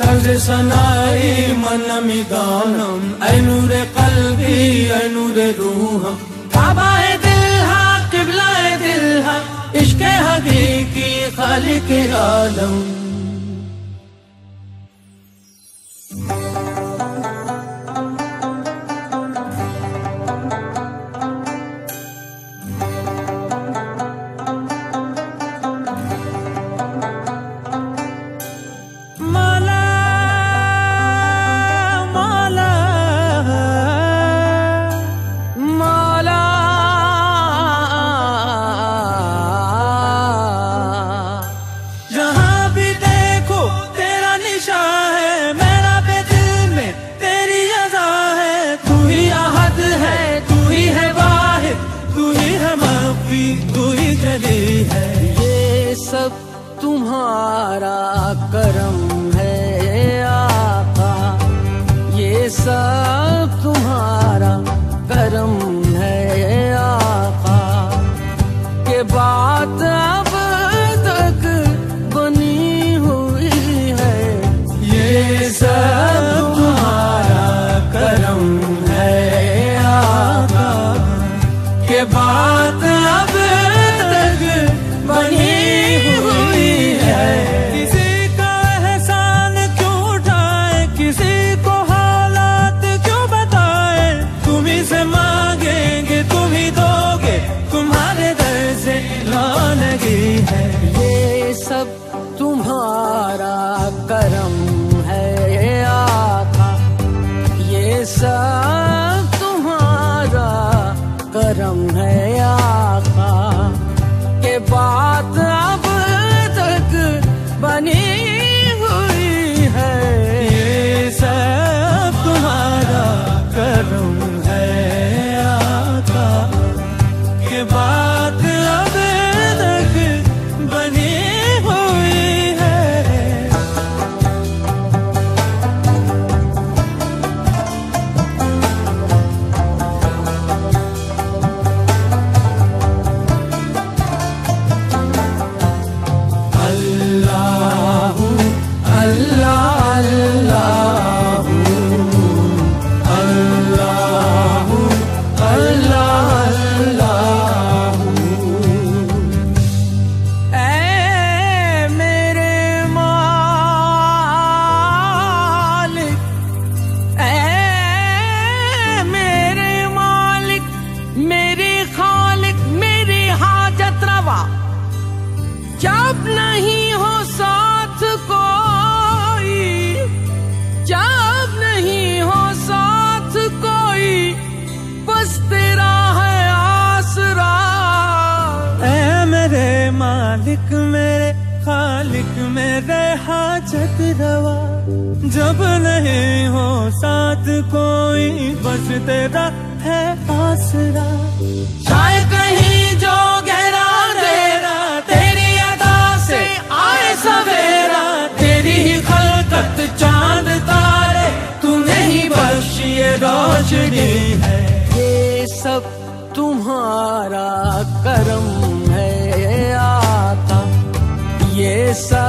तर्ज सनाई मनमी गानम ऐ नूरे कल्बी ऐ नूरे रूहम काबाए दिल हा किबलाए दिल हा, इश्क हकीकी, खालिक आलम। माला सब तुम्हारा करम है आका के बात मालिक मेरे खालिक मेरे हाजत रवा। जब नहीं हो साथ कोई बस तेरा है आसरा शायद कहीं जो गहरा अंधेरा तेरी अदा से आए सवेरा। तेरी ही खलकत चाँद तारे तूने ही बख्शी रोशनी है। ये सब तुम्हारा करम ये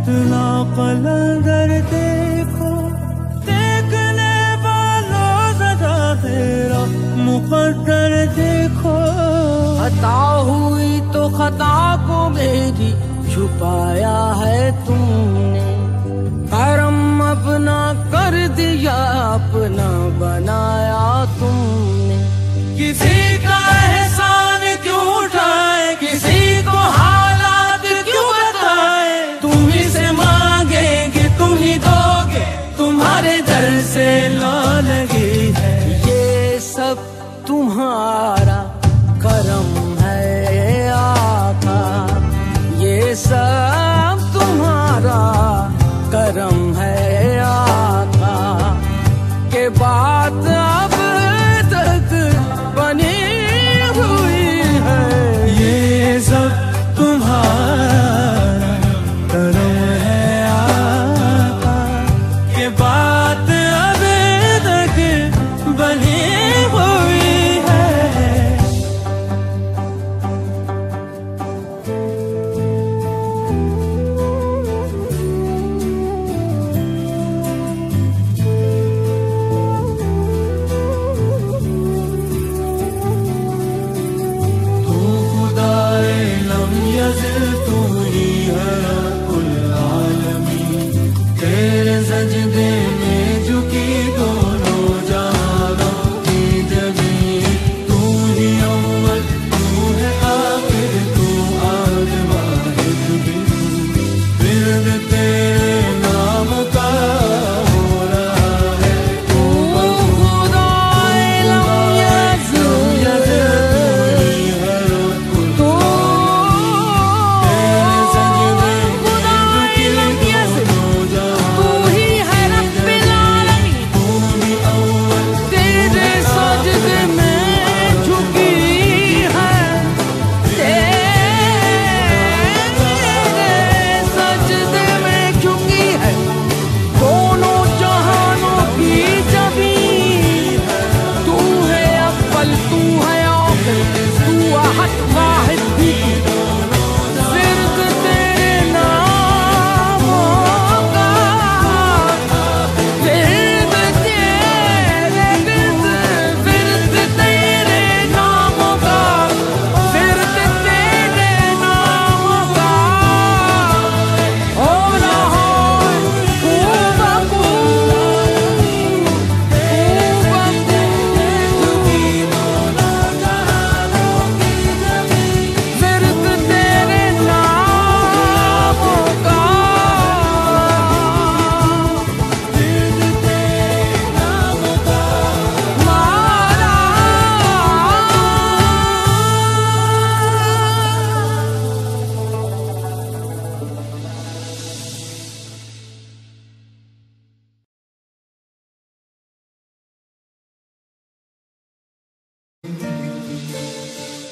कितना दर देखो, देखने वालों सदा तेरा मुकदर देखो। खता हुई तो खता को मेरी छुपाया है तुमने करम अपना कर दिया, अपना बनाया तुमने किसी का एहसान क्यों उठाए? किसी को हाला besar. everything